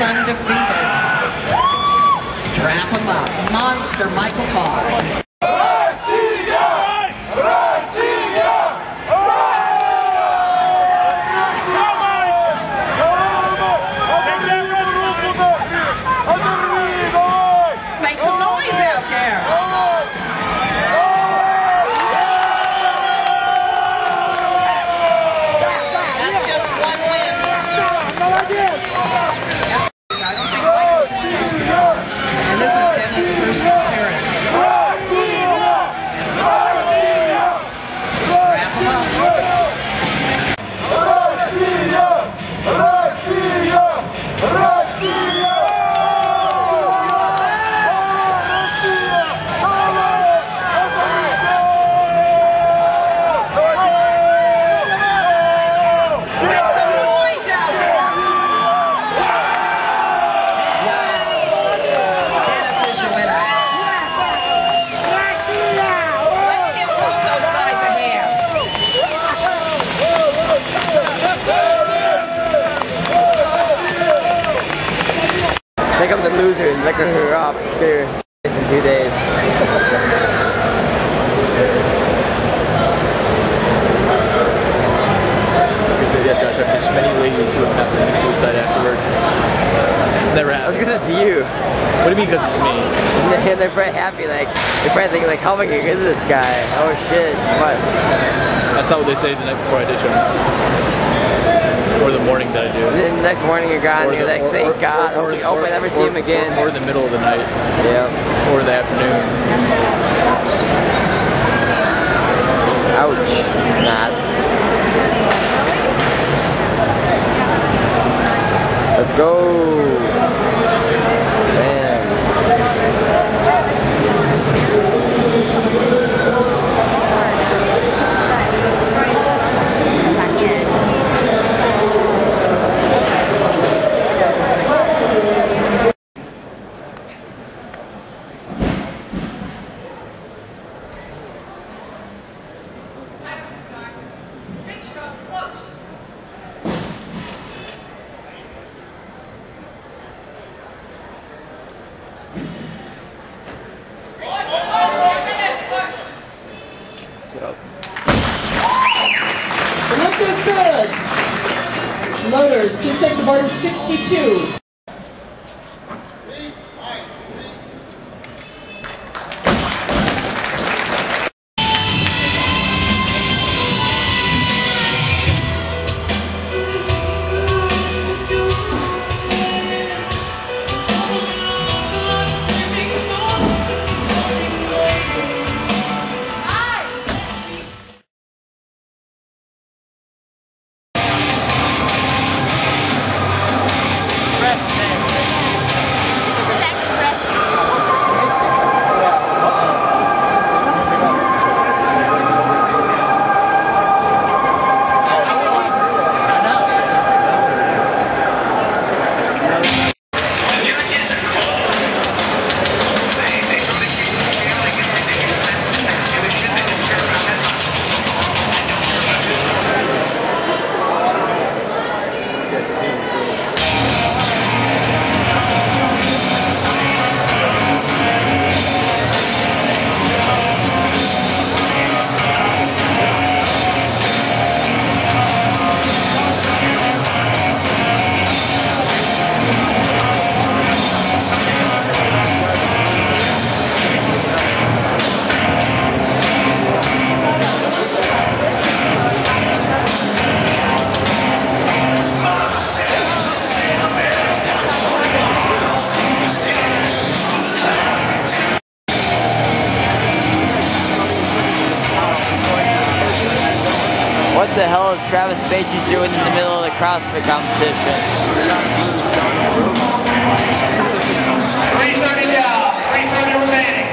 undefeated. Strap him up. Monster Michael Carr. And liquor her up this in two days. Like I said, yeah, Josh, I've pitched many ladies who have not committed suicide afterward. Never That's happened. because it's you. What do you mean because it's me? And they're probably happy, like, they're probably thinking, like, how am I gonna get this guy? Oh shit, what? That's not what they say the night before I ditch them. Or the morning that I do. The next morning you're gone, Or and you're the- like, or- thank or- God, or- hope, hope I never see him again. Or, or the middle of the night, yeah. or the afternoon. Ouch. Not. Take the bar to 62. Travis Batesy's doing in the middle of the CrossFit competition. Three thirty down. Three thirty remaining.